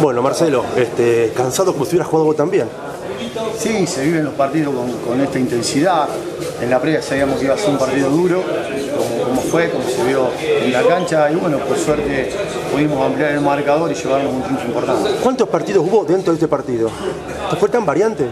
Bueno, Marcelo, este, cansado como si hubieras jugado vos también. Sí, se viven los partidos con, con esta intensidad. En la previa sabíamos que iba a ser un partido duro, como, como fue, como se vio en la cancha. Y bueno, por suerte pudimos ampliar el marcador y llevarnos un triunfo importante. ¿Cuántos partidos hubo dentro de este partido? ¿Te fue tan variante?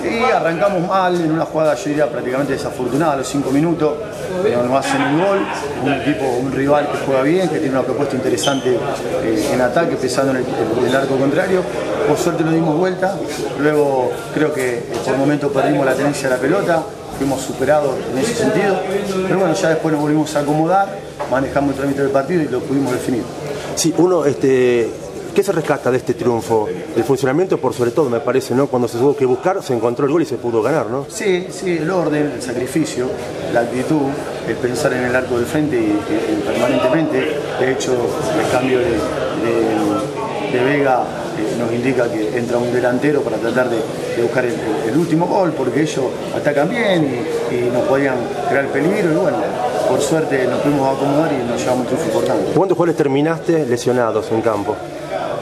Sí, arrancamos mal en una jugada, yo diría prácticamente desafortunada, a los cinco minutos, pero nos hacen un gol, un equipo, un rival que juega bien, que tiene una propuesta interesante eh, en ataque, pesando en el, arco contrario. Por suerte lo dimos vuelta, luego creo que eh, por momentos perdimos la tenencia de la pelota, fuimos superados en ese sentido, pero bueno, ya después nos volvimos a acomodar, manejamos el trámite del partido y lo pudimos definir. Sí, uno, este, ¿qué se rescata de este triunfo? El funcionamiento, por sobre todo, me parece, ¿no? Cuando se tuvo que buscar, se encontró el gol y se pudo ganar, ¿no? Sí, sí, el orden, el sacrificio, la actitud, el pensar en el arco del frente y, permanentemente. De hecho, el cambio de, de- de Vega eh, nos indica que entra un delantero para tratar de, de buscar el, último gol, porque ellos atacan bien y, y nos podían crear peligro. Y bueno, por suerte nos pudimos acomodar y nos llevamos un triunfo importante. ¿Cuántos jugadores terminaste lesionados en campo?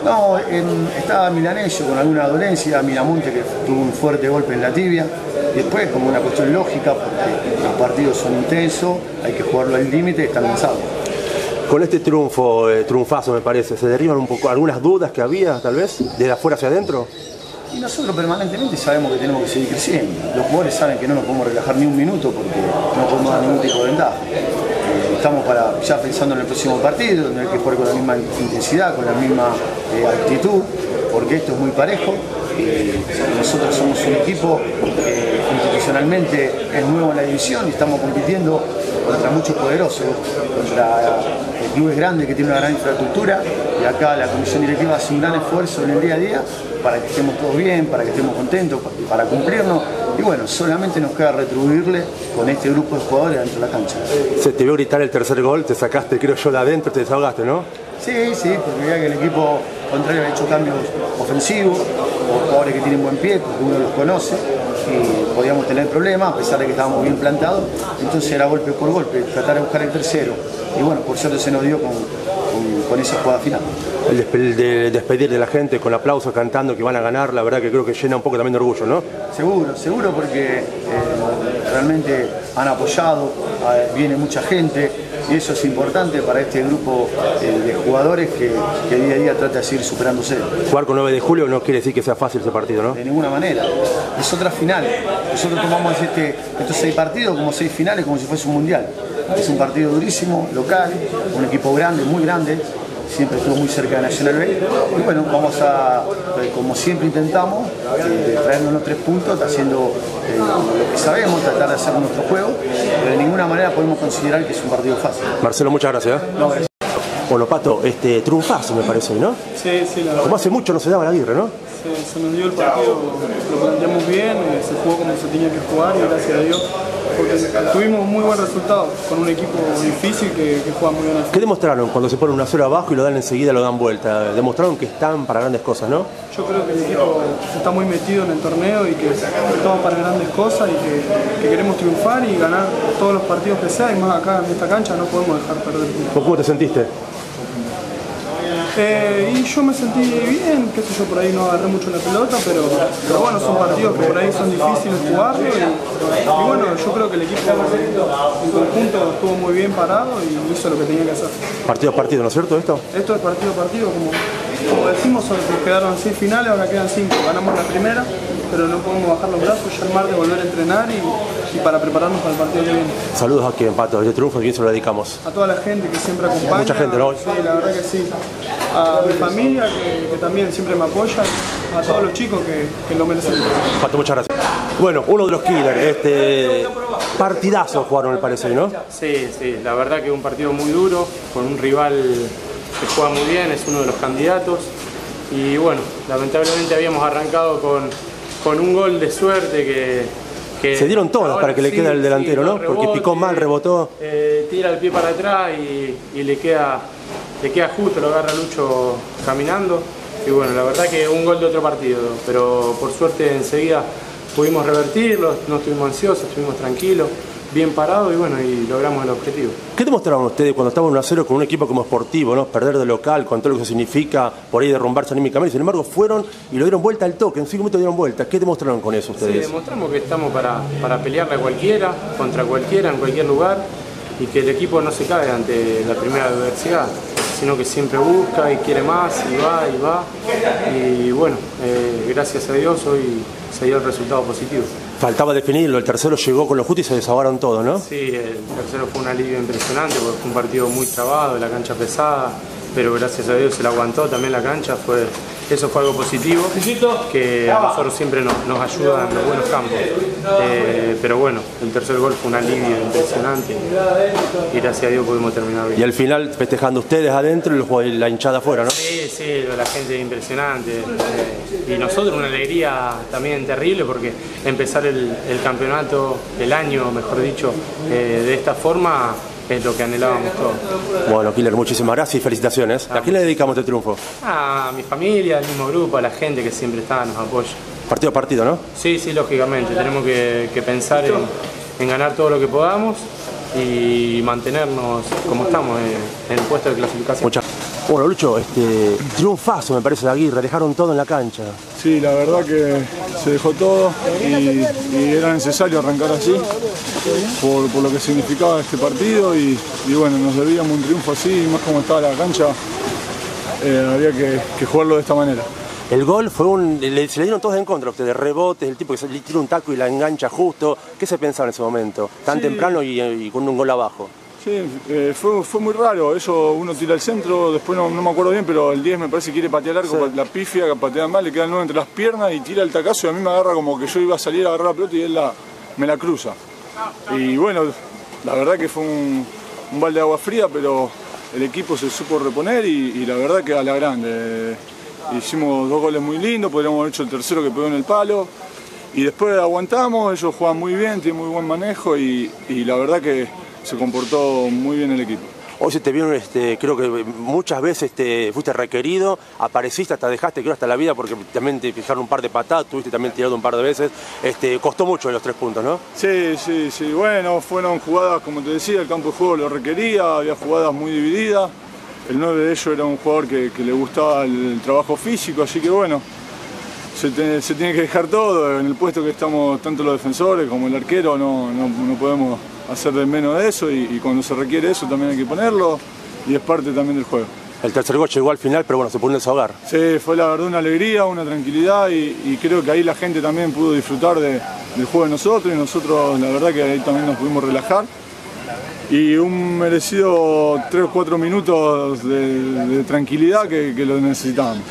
No, en- estaba Milanesio con alguna dolencia, Miramonte que tuvo un fuerte golpe en la tibia. Después, como una cuestión lógica, porque los partidos son intensos, hay que jugarlo al límite, están lanzados. Con este triunfo, eh, triunfazo me parece, ¿se derriban un poco algunas dudas que había, tal vez, de afuera hacia adentro? Y nosotros permanentemente sabemos que tenemos que seguir creciendo. Los jugadores saben que no nos podemos relajar ni un minuto porque no podemos dar ningún tipo de ventaja. Eh, Estamos para, ya pensando en el próximo partido, donde hay que jugar con la misma intensidad, con la misma eh, actitud, porque esto es muy parejo. Eh, nosotros somos un equipo que institucionalmente es nuevo en la división y estamos compitiendo contra muchos poderosos, contra eh, clubes grandes que tienen una gran infraestructura y acá la comisión directiva hace un gran esfuerzo en el día a día para que estemos todos bien, para que estemos contentos, pa- para cumplirnos y bueno, solamente nos queda retribuirle con este grupo de jugadores dentro de la cancha. Se te vio gritar el tercer gol, te sacaste, creo yo, de adentro, te desahogaste, ¿no? Sí, sí, porque veía que el equipo contrario ha hecho cambios ofensivos, o jugadores que tienen buen pie, porque uno los conoce, y podíamos tener problemas, a pesar de que estábamos bien plantados, entonces era golpe por golpe, tratar de buscar el tercero, y bueno, por suerte se nos dio con, con- esa jugada final. El despe- el de despedir de la gente con aplausos cantando que van a ganar, la verdad que creo que llena un poco también de orgullo, ¿no? Seguro, seguro porque eh, realmente han apoyado, viene mucha gente y eso es importante para este grupo eh, de jugadores que, que día a día trata de seguir superándose. Jugar con 9 de julio no quiere decir que sea fácil ese partido, ¿no? De ninguna manera. Es otra final. Nosotros tomamos este, estos seis partidos como seis finales, como si fuese un mundial. Es un partido durísimo, local, un equipo grande, muy grande. Siempre estuvo muy cerca de Nacional B. Y bueno, vamos a, eh, como siempre intentamos, eh, traernos los tres puntos, haciendo eh, lo que sabemos, tratar de hacer nuestro juego. Pero de ninguna manera podemos considerar que es un partido fácil. Marcelo, muchas gracias. ¿eh? No, Bueno, Pato, este, triunfazo me parece ¿no? Sí, sí, la verdad. Como hace mucho no se daba la Aguirre, ¿no? Se, se nos dio el partido, lo planteamos bien, se jugó como se tenía que jugar y gracias a Dios, porque tuvimos muy buen resultado con un equipo difícil que, que juega muy bien ¿Qué demostraron cuando se ponen una sola abajo y lo dan enseguida, lo dan vuelta? Demostraron que están para grandes cosas, ¿no? Yo creo que el equipo está muy metido en el torneo y que estamos para grandes cosas y que, que queremos triunfar y ganar todos los partidos que sea y más acá en esta cancha no podemos dejar perder. ¿Vos ¿Cómo te sentiste? Eh, y yo me sentí bien, qué sé yo, por ahí no agarré mucho la pelota, pero, pero bueno, son partidos que por ahí son difíciles jugarlo y, y bueno, yo creo que el equipo en conjunto estuvo muy bien parado y hizo lo que tenía que hacer. Partido a partido, ¿no es cierto esto? Esto es partido a partido, como, como decimos, quedaron seis finales, ahora quedan cinco. Ganamos la primera, pero no podemos bajar los brazos, ya el martes volver a entrenar y, y para prepararnos para el partido que viene. Saludos aquí en Pato, este triunfo, ¿a quién se lo dedicamos? A toda la gente que siempre acompaña. Mucha gente, ¿no? Sí, la verdad que sí. A mi familia que, que también siempre me apoya, a todos los chicos que, que lo merecen. Pato, muchas gracias. Bueno, uno de los killers, este partidazo jugaron, me parece, ¿no? Sí, sí, la verdad que un partido muy duro, con un rival que juega muy bien, es uno de los candidatos. Y bueno, lamentablemente habíamos arrancado con, con un gol de suerte que... que Se dieron todas para que le quede al delantero, sí, ¿no? Porque picó mal, rebotó. eh, tira el pie para atrás y, y le, queda, le queda justo, lo agarra Lucho caminando. Y bueno, la verdad que un gol de otro partido, pero por suerte enseguida pudimos revertirlo, no estuvimos ansiosos, estuvimos tranquilos. Bien parado y bueno, y logramos el objetivo. ¿Qué demostraron ustedes cuando estaban 1 a 0 con un equipo como Sportivo, ¿no? perder de local, con todo lo que significa por ahí derrumbarse anímicamente? Sin embargo, fueron y lo dieron vuelta al toque, en 5 minutos dieron vuelta. ¿Qué demostraron con eso Sí, ustedes? demostramos que estamos para, para pelearle a cualquiera, contra cualquiera, en cualquier lugar, y que el equipo no se cae ante la primera adversidad, sino que siempre busca y quiere más, y va, y va. Y bueno, eh, gracias a Dios hoy se dio el resultado positivo. Faltaba definirlo, el tercero llegó con los justo y se desahogaron todo, ¿no? Sí, el tercero fue un alivio impresionante porque fue un partido muy trabado, la cancha pesada, pero gracias a Dios se la aguantó también la cancha, fue, eso fue algo positivo que a nosotros siempre nos, nos ayuda en los buenos campos. Eh, pero bueno, el tercer gol fue un alivio impresionante y gracias a Dios pudimos terminar bien. Y al final festejando ustedes adentro y los- la hinchada afuera, ¿no? Sí, sí, la gente es impresionante. Eh, y nosotros una alegría también terrible porque empezar el, el campeonato, el año, mejor dicho, eh, de esta forma es lo que anhelábamos todos. Bueno, Killer, muchísimas gracias y felicitaciones. ¿A quién le dedicamos este triunfo? A mi familia, al mismo grupo, a la gente que siempre está, nos apoya. Partido a partido, ¿no? Sí, sí, lógicamente, tenemos que, que pensar en, en ganar todo lo que podamos y mantenernos como estamos en, en el puesto de clasificación. Muchas Bueno, Lucho, este, triunfazo me parece de Aguirre, dejaron todo en la cancha. Sí, la verdad que se dejó todo y, y era necesario arrancar así por, por lo que significaba este partido y, y bueno, nos debíamos un triunfo así, y más como estaba la cancha, eh, había que, que jugarlo de esta manera. El gol fue un. le- se le dieron todos en contra a ustedes, rebotes, el tipo que se le tira un taco y la engancha justo. ¿Qué se pensaba en ese momento? Tan Sí. temprano y, y con un gol abajo. Sí, eh, fue, fue muy raro, eso uno tira el centro, después no, no me acuerdo bien, pero el 10 me parece que quiere patear el arco, la pifia, que patea mal, le queda el 9 entre las piernas y tira el tacazo y a mí me agarra como que yo iba a salir a agarrar la pelota y él la, me la cruza. Y bueno, la verdad que fue un, un balde de agua fría, pero el equipo se supo reponer y, y la verdad que a la grande. Hicimos dos goles muy lindos, podríamos haber hecho el tercero que pegó en el palo. Y después aguantamos, ellos juegan muy bien, tienen muy buen manejo y, y la verdad que se comportó muy bien el equipo. Hoy se te vieron, este, creo que muchas veces este, fuiste requerido, apareciste, hasta dejaste, creo, hasta la vida, porque también te fijaron un par de patadas, tuviste también tirado un par de veces. Este, costó mucho los tres puntos, ¿no? Sí, sí, sí. Bueno, fueron jugadas, como te decía, el campo de juego lo requería, había jugadas muy divididas. El 9 de ellos era un jugador que, que le gustaba el, trabajo físico, así que bueno, se, te- se tiene que dejar todo. En el puesto que estamos, tanto los defensores como el arquero, no, no- no podemos hacer de menos de eso y, y cuando se requiere eso también hay que ponerlo y es parte también del juego. El tercer gol llegó al final, pero bueno, se pudo desahogar. Sí, fue la verdad una alegría, una tranquilidad y, y creo que ahí la gente también pudo disfrutar de- del juego de nosotros y nosotros la verdad que ahí también nos pudimos relajar. Y un merecido 3 o 4 minutos de, de tranquilidad que, que lo necesitábamos.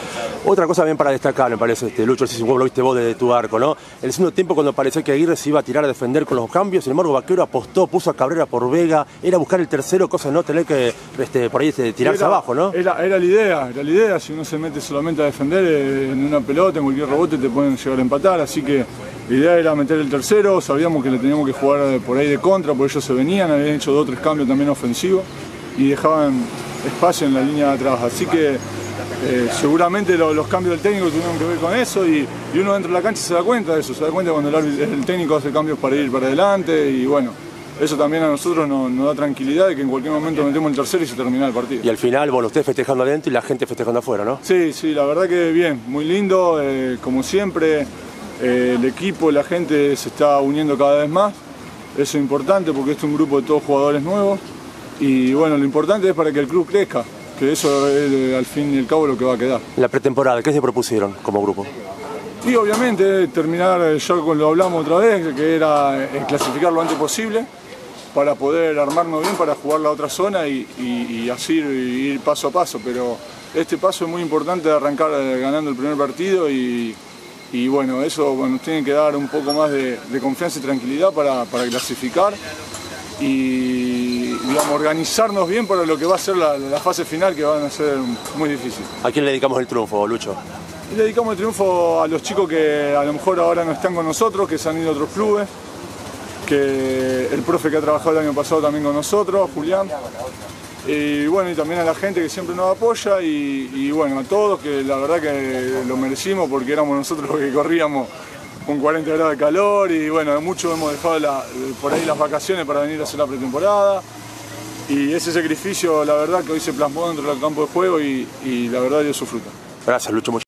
Otra cosa bien para destacar, me parece, este, Lucho, si vos lo viste vos desde tu arco, ¿no? El segundo tiempo cuando parecía que Aguirre se iba a tirar a defender con los cambios, sin embargo Vaquero apostó, puso a Cabrera por Vega, era buscar el tercero, cosa de no tener que este, por ahí este, tirarse Era- abajo, ¿no? Era, era la idea, era la idea. Si uno se mete solamente a defender eh, en una pelota, en cualquier rebote te pueden llegar a empatar. Así que la idea era meter el tercero. Sabíamos que le teníamos que jugar eh, por ahí de contra, porque ellos se venían, habían hecho dos o tres cambios también ofensivos y dejaban espacio en la línea de atrás. Así que eh, seguramente lo- los cambios del técnico tuvieron que ver con eso y, y uno dentro de la cancha se da cuenta de eso, se da cuenta cuando el, el técnico hace cambios para ir para adelante y bueno. Eso también a nosotros nos, nos da tranquilidad de que en cualquier momento metemos el tercero y se termina el partido. Y al final, bueno, ustedes festejando adentro y la gente festejando afuera, ¿no? Sí, sí, la verdad que bien, muy lindo, eh, como siempre, eh, el equipo, la gente se está uniendo cada vez más, eso es importante porque este es un grupo de todos jugadores nuevos y bueno, lo importante es para que el club crezca, que eso es eh, al fin y al cabo lo que va a quedar. La pretemporada, ¿qué se propusieron como grupo? Y obviamente terminar, eh, ya lo hablamos otra vez, que era eh, clasificar lo antes posible para poder armarnos bien para jugar la otra zona y, y- y así ir paso a paso. Pero este paso es muy importante de arrancar ganando el primer partido y, y bueno, eso bueno, nos tiene que dar un poco más de, de confianza y tranquilidad para, para clasificar y digamos, organizarnos bien para lo que va a ser la, la fase final que van a ser muy difíciles. ¿A quién le dedicamos el triunfo, Lucho? Y le dedicamos el triunfo a los chicos que a lo mejor ahora no están con nosotros, que se han ido a otros clubes, que el profe que ha trabajado el año pasado también con nosotros, Julián. Y bueno, y también a la gente que siempre nos apoya y, y bueno, a todos que la verdad que lo merecimos porque éramos nosotros los que corríamos con 40 grados de calor y bueno, mucho hemos dejado por ahí las vacaciones para venir a hacer la pretemporada. Y ese sacrificio, la verdad, que hoy se plasmó dentro del campo de juego y, y la verdad dio su fruto. Gracias, Lucho.